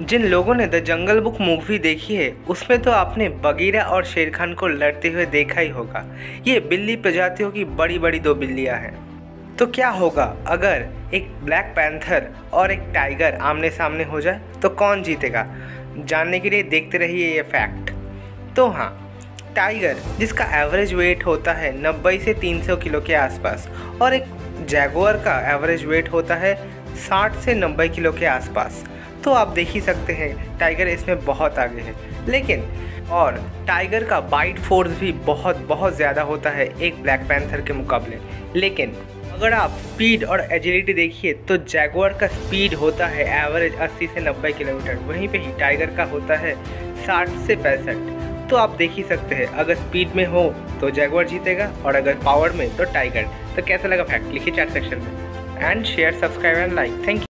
जिन लोगों ने the jungle book movie देखी है, उसमें तो आपने बगीरा और शेर खान को लड़ते हुए देखा ही होगा। ये बिल्ली प्रजातियों की बड़ी बड़ी दो बिल्लियाँ हैं। तो क्या होगा अगर एक ब्लैक पैंथर और एक टाइगर आमने सामने हो जाए तो कौन जीतेगा? जानने के लिए देखते रहिए ये फैक्ट। तो हाँ टाइगर, जिसका एवरेज वेट होता है 90 से 300 किलो के आसपास, और एक जैगुआर का एवरेज वेट होता है 60 से 90 किलो के आसपास तो आप देख ही सकते हैं टाइगर इसमें बहुत आगे है। लेकिन, और टाइगर का बाइट फोर्स भी बहुत बहुत ज़्यादा होता है एक ब्लैक पैंथर के मुकाबले। लेकिन, अगर आप स्पीड और एजिलिटी देखिए तो जैगुआर का स्पीड होता है एवरेज 80 से 90 किलोमीटर। वहीं पे ही टाइगर का होता है 60 से पैंसठ। तो आप देख ही सकते हैं, अगर स्पीड में हो तो जैगुआर जीतेगा, और अगर पावर में तो टाइगर तो कैसा लगा फैक्ट लिखिए चैट सेक्शन में। And share subscribe and like thank you